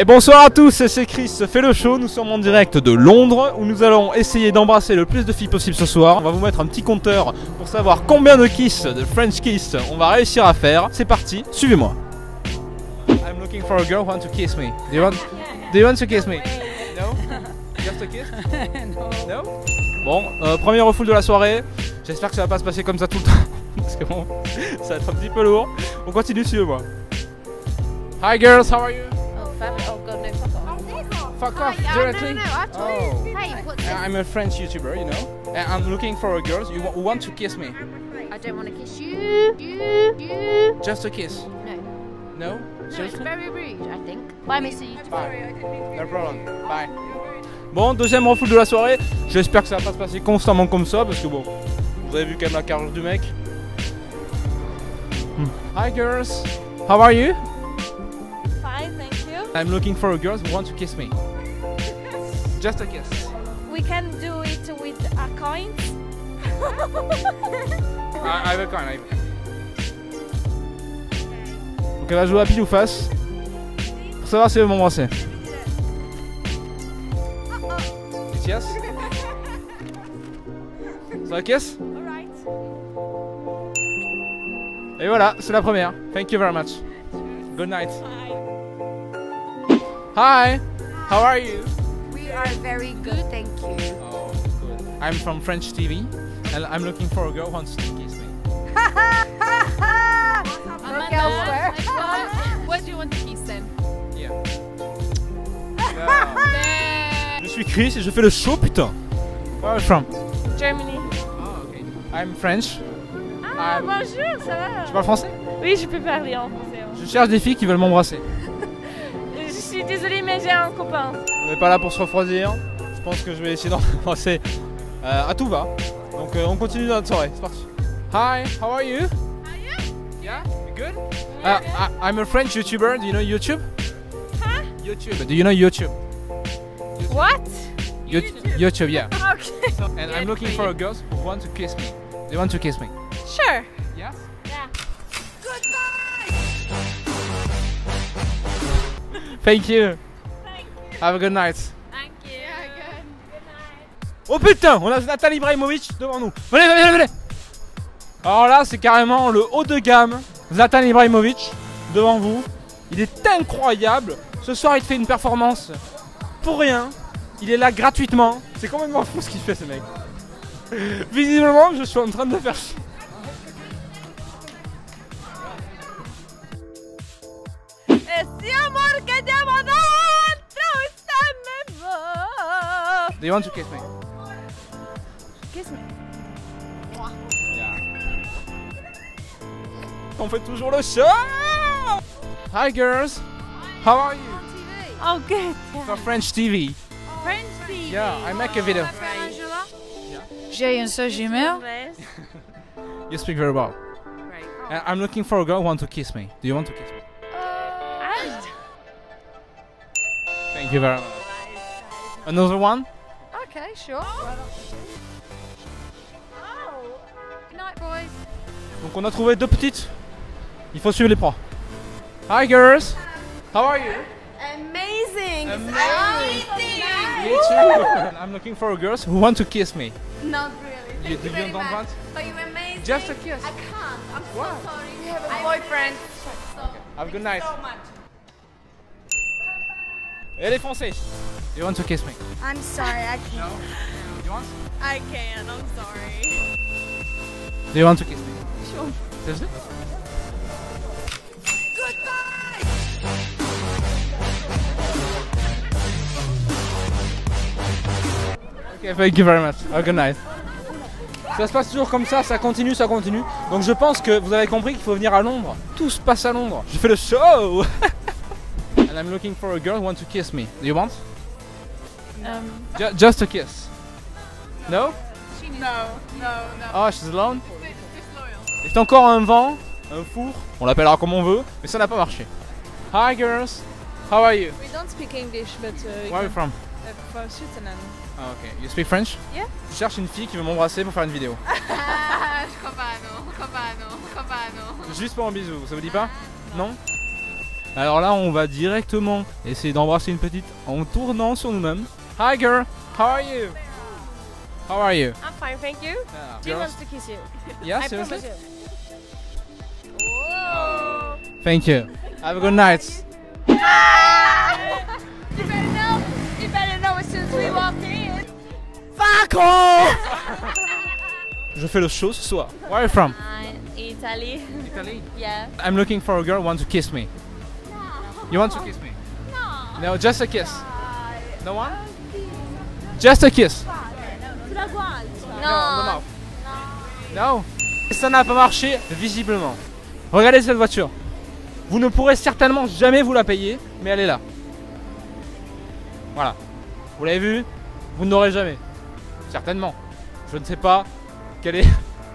Et bonsoir à tous, c'est Chris, fait le show, nous sommes en direct de Londres où nous allons essayer d'embrasser le plus de filles possible ce soir. On va vous mettre un petit compteur pour savoir combien de kiss, de French kiss, on va réussir à faire. C'est parti, suivez-moi. I'm looking for a girl who wants to kiss me. Do you want, do you want to kiss me? No? Just a kiss? No. Bon, euh, premier refoule de la soirée. J'espère que ça va pas se passer comme ça tout le temps. Parce que bon, ça va être un petit peu lourd. On continue, suivez-moi. Hi girls, how are you? Oh, fabulous. Oh, God, no, fuck off. Fuck off yeah, directly. No, no, Oh. Hey, what's this? I'm a French YouTuber, you know, and I'm looking for a girl who wa- who want to kiss me? I don't want to kiss you. You. You. Just a kiss? No. No? No, it's very rude, I think. Bye, Mr. YouTuber. Bye. No problem. Bye. Bon, deuxième refoule de la soirée. J'espère que ça va pas se passer constamment comme ça parce que bon, vous avez vu quand même la carrure du mec. Hmm. Hi girls, how are you? I'm looking for a girl who want to kiss me. Just a kiss. We can do it with a coin. I, I will come, I will come. Donc elle va jouer à pile ou face pour savoir si elle veut m'embrasser. It's yes? Ça va kiss? Alright. Et voilà, c'est la première. Thank you very much. Good night. Hi. How are you? We are very good, thank you. Oh, good. I'm from French TV and I'm looking for a girl who wants to kiss me. Look elsewhere. What do you want to kiss then? Yeah. Yeah. Je suis Chris et je fais le show, putain. Where are you from? Germany. Ah, ok. I'm French. Ah, I'm- bonjour, ça va? Tu parles français? Oui, je peux parler en français. hein. Je cherche des filles qui veulent m'embrasser. Je suis désolée, mais j'ai un copain. On n'est pas là pour se refroidir. Je pense que je vais essayer d'embrasser euh, à tout va. Donc euh, on continue notre soirée. C'est parti. Hi, how are you? Yeah, you good? Uh, I, I'm a French YouTuber. Do you know YouTube? Huh? YouTube. Do you know YouTube? What? You- YouTube, yeah. Okay. And I'm looking for a girl who want to kiss me. They want to kiss me. Thank you. Have a good night. Thank you. Good. Good night. Oh putain, on a Zlatan Ibrahimovic devant nous. Venez, venez, venez. Alors là, c'est carrément le haut de gamme. Zlatan Ibrahimovic devant vous. Il est incroyable. Ce soir, il te fait une performance pour rien. Il est là gratuitement. C'est complètement fou ce qu'il fait, ce mec. Visiblement, je suis en train de le faire chier. Do you want to kiss me? Kiss me. On fait toujours le show. Hi girls. How are you? Oh, good. For French TV. French TV. Yeah, I make a video. J'ai une seule jumelle. You speak very well. And I'm looking for a girl who want to kiss me. Do you want to kiss me? Ah, Thank you very much. Another one? Okay, sure. Good night, boys. Donc on a trouvé deux petites. Il faut suivre les proies. Hi girls. How are you? Amazing. Me too. I'm looking for a girl who want to kiss me. Not really. You, do you don't want? You amazing? Just a kiss. I can't. I'm so sorry. You have a boyfriend. Have a good night. Et les Français. You want to kiss me? I'm sorry, I can't. No. You want? I can't. I'm sorry. Do you want to kiss me? Sure. Seriously? Ok, thank you very much. Have a good night. Ça se passe toujours comme ça, ça continue, ça continue. Donc je pense que vous avez compris qu'il faut venir à Londres. Tout se passe à Londres. Je fais le show And I'm looking for a girl who wants to kiss me. Do you want? Um, Ju- just a kiss. No? No, no, no. Oh, she's alone? Est encore un vent, un four, on l'appellera comme on veut, mais ça n'a pas marché. Hi girls, how are you? we don't speak English, but uh, Where are you from? from Switzerland. Ah ok, you speak French? Yeah. Je cherche une fille qui veut m'embrasser pour faire une vidéo. Ah, je crois pas, non. Je crois pas, non. Je crois pas, non. Juste pour un bisou, ça vous dit pas? Non? Alors là, on va directement essayer d'embrasser une petite en tournant sur nous-mêmes. Hi girl, how are you? How are you? I'm fine, thank you. Yeah. She wants to kiss you. Yeah, I seriously? promise you. Thank you. Have a good night. You? Better know. You better know as soon as we walk in. Fuck off! Je fais le show ce soir. Where are you from? Italy. Italy? Yeah. I'm looking for a girl who wants to kiss me. You want to kiss me? No. No, just a kiss. No one? Just a kiss. No. No. No. Ça n'a pas marché, visiblement. Regardez cette voiture. Vous ne pourrez certainement jamais vous la payer, mais elle est là. Voilà. Vous l'avez vu Vous n'aurez jamais. Certainement. Je ne sais pas quel est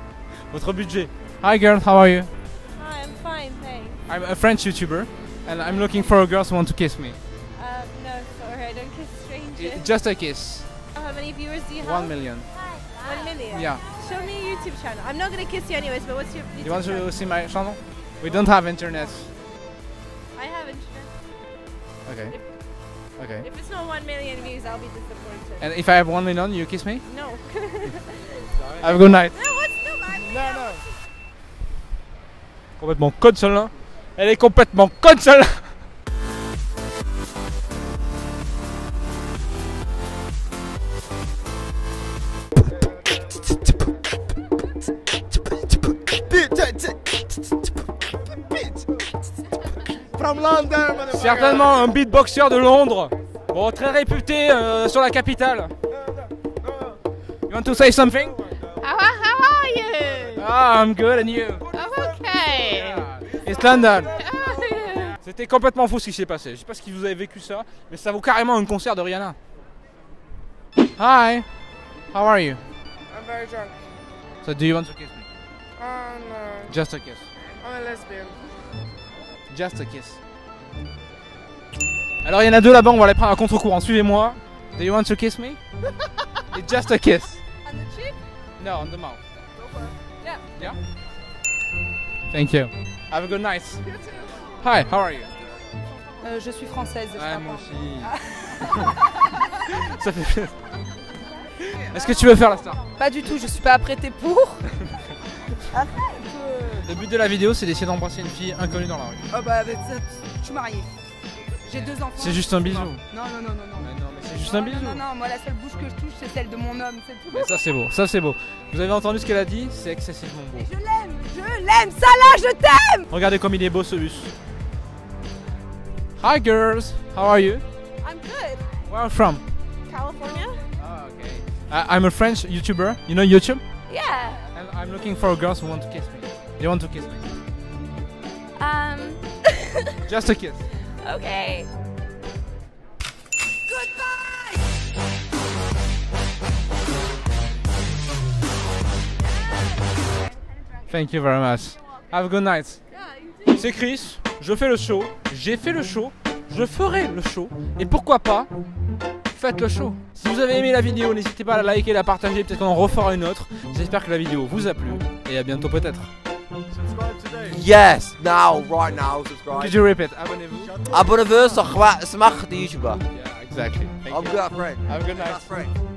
votre budget. Hi girl, how are you? Hi, I'm fine, thanks. I'm a French YouTuber and I'm looking for a girl who want to kiss me. Uh, no, sorry, I don't kiss strangers. Just a kiss. How many viewers do you have? One million. One million. Yeah. Show me your YouTube channel. I'm not gonna kiss you anyways, but what's your YouTube You want channel? to see my channel? We don't have internet. I have internet. Okay. Okay. If it's not one million views, I'll be disappointed. And if I have one million, you kiss me? no. Have a good night. no, what's no man? non. Complètement conne celle-là. Elle est complètement conne celle-là. From London, motherfucker. Certainement un beatboxer de Londres. Bon, très réputé euh, sur la capitale. You want to say something? How, how are you? Ah, I'm good and you? C'était complètement fou ce qui s'est passé. Je sais pas si vous avez vécu ça, mais ça vaut carrément un concert de Rihanna. Hi. How are you? I'm very drunk. So do you want to kiss me? Oh no, Just a kiss. I'm a lesbian. Just a kiss. Alors il y en a deux là-bas, on va les prendre à contre-courant. Suivez-moi. Do you want to kiss me? It's just a kiss. On the cheek? No, on the mouth. Yeah. Yeah? Thank you. Have a good night. Hi, how are you? Euh, je suis française. je Ouais, moi aussi. Ça fait. Est-ce que tu veux faire la star? Pas du tout, je suis pas apprêtée pour. Le but de la vidéo, c'est d'essayer d'embrasser une fille inconnue dans la rue. Oh bah, je suis mariée. J'ai deux enfants. C'est juste un bisou. Non, non, non, non, non. Mais non, mais c'est juste Non, un bisou. Non, non, moi la seule bouche que je touche, c'est celle de mon homme, c'est tout. Mais ça c'est beau, ça c'est beau. Vous avez entendu ce qu'elle a dit? C'est excessivement beau. Je l'aime, je l'aime, ça là, je t'aime Regardez comme il est beau ce bus. Hi girls, how are you? I'm good. Where are you from? California? Ah, okay. I- I'm a French YouTuber. You know YouTube? Yeah. And I'm looking for girls who want to kiss me. You want to kiss me? Um, Just a kiss. okay. Thank you very much. Have a good night. C'est Chris, je fais le show, j'ai fait le show, je ferai le show, et pourquoi pas, faites le show. Si vous avez aimé la vidéo, n'hésitez pas à la liker, la partager, peut-être qu'on en refera une autre. J'espère que la vidéo vous a plu, et à bientôt peut-être. Yes, now, right now, subscribe. Could you repeat? Abonnez-vous. Abonnez-vous sur Smack de YouTuber. Yeah, exactly. Thank I'm you. good friend. Have a good night.